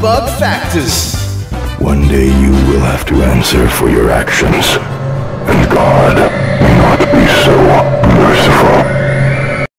Bug Factors. One day you will have to answer for your actions.